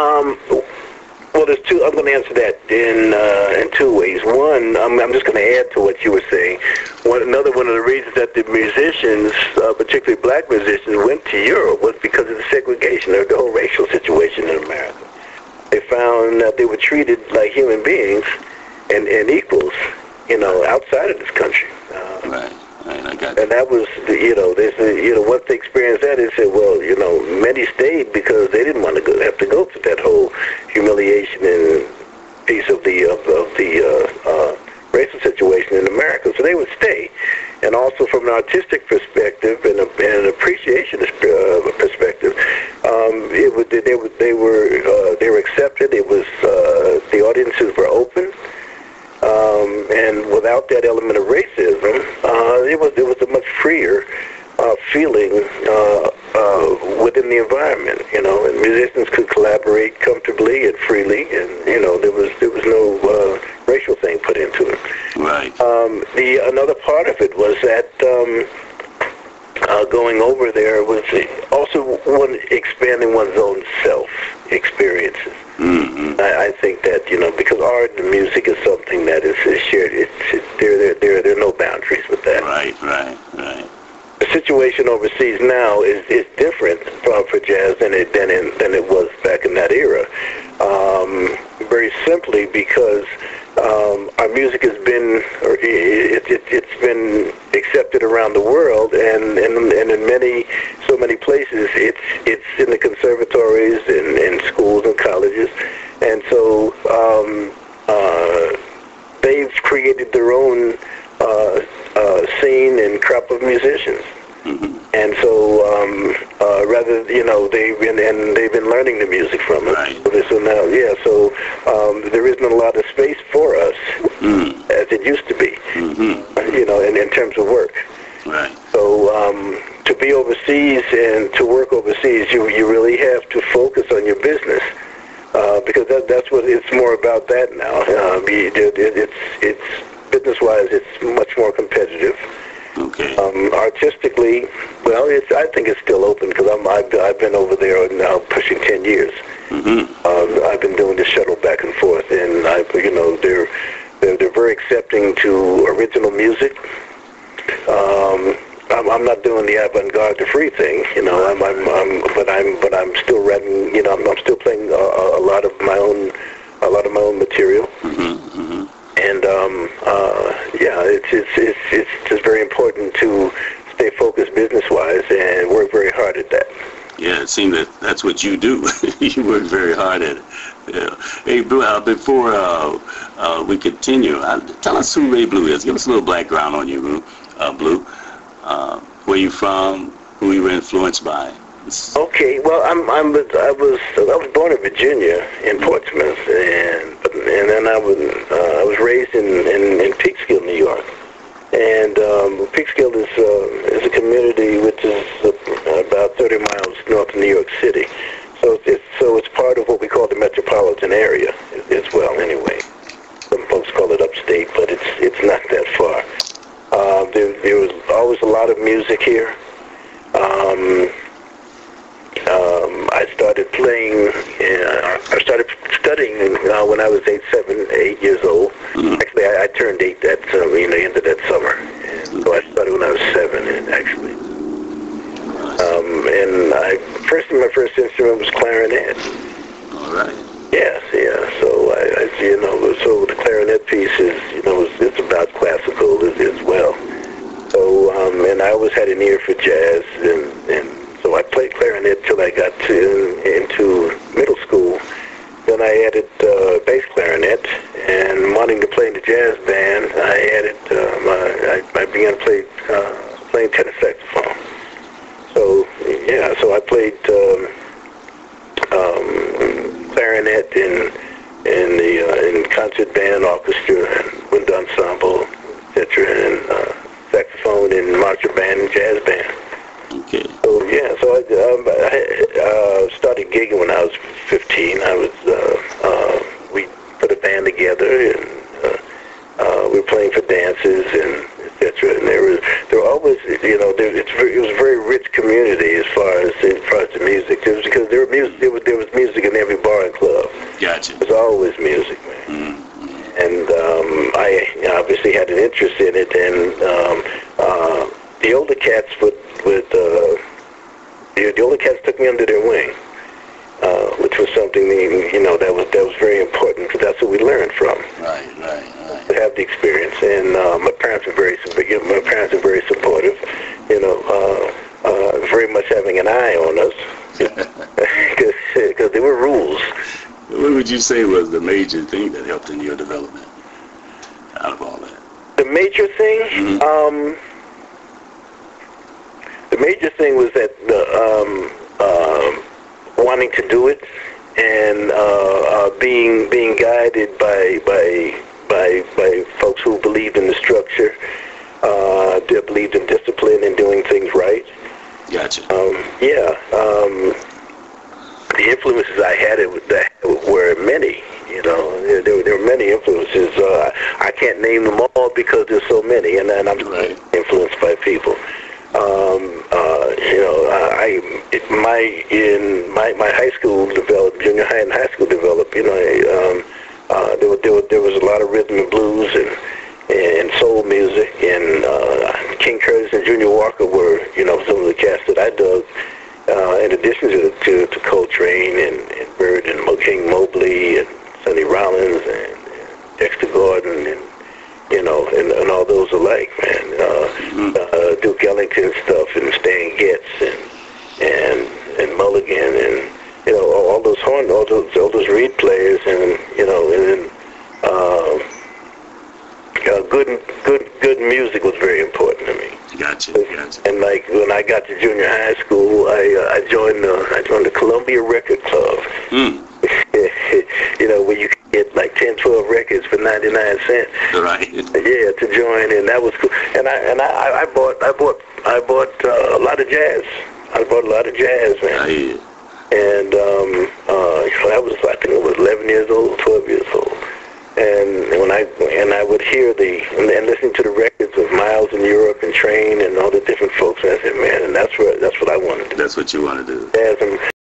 Um, well, there's two. I'm going to answer that in uh, in two ways. One, I'm, I'm just going to add to what you were saying. One, another one of the reasons that the musicians, uh, particularly black musicians, went to Europe was because of the segregation or the whole racial situation in America. They found that they were treated like human beings and, and equals, you know, outside of this country. Uh, right. And that was, the, you know, they said, you know, once they experienced that, they said, well, you know, many stayed because they didn't want to go, have to go through that whole humiliation and piece of the of, of the uh, uh, racial situation in America. So they would stay, and also from an artistic perspective and, a, and an appreciation uh, perspective, um, it would they would they were uh, they were accepted. It was uh, the audiences were open. Um, and without that element of racism, uh, it was it was a much freer uh, feeling uh, uh, within the environment. You know, and musicians could collaborate comfortably and freely, and you know there was there was no uh, racial thing put into it. Right. Um, the another part of it was that. Um, uh, going over there was also one expanding one's own self experiences. Mm-hmm. I, I think that you know because art and music is something that is, is shared. It's, it's there, there there there are no boundaries with that. Right, right, situation overseas now is is different for, for jazz than it than in, than it was back in that era. Um, very simply because um, our music has been, or it, it, it's been accepted around the world, and, and and in many, so many places, it's it's in the conservatories and in schools and colleges, and so um, uh, they've created their own uh, uh, scene and crop of musicians. Mm-hmm. And so, um, uh, rather, you know, they've been and they've been learning the music from us. Right. So now, yeah. So um, there isn't a lot of space for us mm. as it used to be. Mm-hmm. You know, in, in terms of work. Right. So um, to be overseas and to work overseas, you you really have to focus on your business. Uh, because that, that's what it's more about that now. Um, it, it, it's it's business-wise, it's much more competitive. Okay. Um, artistically, well, it's I think it's still open because I'm I've, I've been over there now pushing ten years. Mm-hmm. Uh, I've been doing the shuttle back and forth, and I, you know, they're they're, they're very accepting to original music. Um, I'm, I'm not doing the avant-garde, the free thing, you know. I'm, I'm, I'm but I'm, but I'm still writing. You know, I'm, I'm still playing a, a lot of my own, a lot of my own material. Mm-hmm. Mm-hmm. And um, uh, yeah, it's, it's it's it's just very important to stay focused business-wise and work very hard at that. It that that's what you do. you work very hard at it. Yeah. Hey, Blue, uh, before uh, uh, we continue, uh, tell us who Ray Blue is. Give us a little background on you, uh, Blue. Uh, where you from? Who you were influenced by? Okay, well, I'm I'm I was I was born in Virginia in Portsmouth, and and then I was uh, I was raised in, in in Peekskill, New York, and um, Peekskill is uh, is a community which is uh, about 30 miles north of New York City, so it's so it's part of what we call the metropolitan area as well. Anyway, some folks call it upstate, but it's it's not that far. Uh, there there was always a lot of music here. Um, um, I started playing. Uh, I started studying uh, when I was eight, seven, eight years old. Mm-hmm. Actually, I, I turned eight that uh, you know, end of that summer. And so I started when I was seven, actually. Um, and I first my first instrument was clarinet. All right. Yes, yeah. So I, I you know, so the clarinet piece is, you know, it's, it's about classical as, as well. So, um, and I always had an ear for jazz, and, and so I played clarinet till I got to into middle school. Then I added uh, bass clarinet, and wanting to play in the jazz band, I added um, I, I began to play uh, playing tenor saxophone. So yeah, so I played um, um, clarinet in in the uh, in concert band, orchestra, and wind ensemble, etc., and uh, saxophone in marching band and jazz band. Okay. So yeah, so I, um, I uh, started gigging when I was 15. I was uh, uh, we put a band together and uh, uh, we were playing for dances and etc. And there was there were always you know there, it's very, it was a very rich community as far as as far as the music. It was because obviously had an interest in it, and um, uh, the older cats would would uh, the, the older cats took me under their wing, uh, which was something that, you know that was that was very important because that's what we learned from. Right, right, right. To have the experience, and uh, my parents were very my parents were very supportive, you know, uh, uh, very much having an eye on us because there were rules. What would you say was the major thing that helped in your development? The major thing. Mhm. Um, the major thing was that the um, um wanting to do it and uh, uh, being being guided by by by by folks who believed in the structure, uh, that believed in discipline and doing things right. Gotcha. Um, yeah, um, the influences I had it that were many. You know, there, there, there were many influences. Uh, I can't name them all because there's so many, and, and I'm Right. influenced by people. Um, uh, you know, I it, my in my my high school developed, junior high and high school developed. You know, um, uh, there, were- there were- there was a lot of rhythm and blues and and soul music, and uh, King Curtis and Junior Walker were you know some of the cats that I dug. Uh, in addition to to, to Coltrane and, and Bird and Hank Mobley and Sonny Rollins and, and Dexter Gordon and you know, and, and all those alike, man. Uh, uh, Duke Ellington stuff and Stan Getz and and and Mulligan and you know all, those horn, all those all those reed players and you know and then uh, uh, good good good music was very important to me. Gotcha. Gotcha. And like when I got to junior high school, I uh, I joined the I joined the Columbia Record Club. Mm. Know, where you could get like 10, 12 records for 99 cents. Right. Yeah, to join, and that was cool. And I and I, I bought I bought I bought uh, a lot of jazz. I bought a lot of jazz, man. hear. And um, uh, I was I think I was 11 years old, 12 years old. And when I and I would hear the and, and listening to the records of Miles in Europe and Train and all the different folks, and I said, man, and that's what that's what I wanted to do. That's what you want to do.